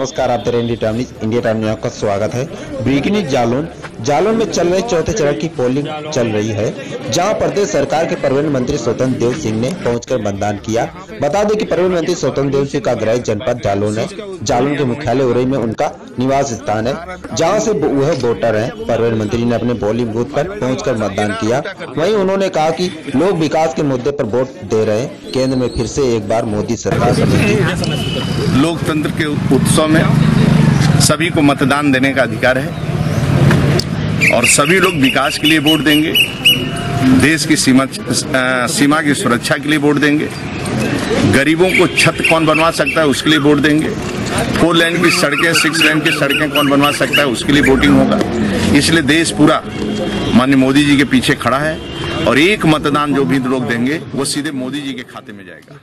नमस्कार, आप India time India time news आपका स्वागत है। ब्रेकिंग न्यूज़ जालौन जालौन में चल रहे चौथे चरण की पोलिंग चल रही है, जहाँ प्रदेश सरकार के परिवहन मंत्री स्वतंत्र देव सिंह ने पहुंचकर मतदान किया। बता दें कि परिवहन मंत्री स्वतंत्र देव सिंह का गृह जनपद जालौन है। जालौन के मुख्यालय उरई में उनका निवास स्थान है, जहाँ से वह वोटर है। परिवहन मंत्री ने अपने पोलिंग बूथ पर पहुंचकर मतदान किया। वही उन्होंने कहा की लोग विकास के मुद्दे आरोप वोट दे रहे हैं। केंद्र में फिर ऐसी एक बार मोदी सरकार लोकतंत्र के उत्सव में सभी को मतदान देने का अधिकार है और सभी लोग विकास के लिए वोट देंगे देश की सीमा अ, सीमा की सुरक्षा के लिए वोट देंगे गरीबों को छत कौन बनवा सकता है उसके लिए वोट देंगे फोर लाइन की सड़कें सिक्स लाइन की सड़कें कौन बनवा सकता है उसके लिए वोटिंग होगा। इसलिए देश पूरा माननीय मोदी जी के पीछे खड़ा है और एक मतदान जो भी लोग देंगे वो सीधे मोदी जी के खाते में जाएगा।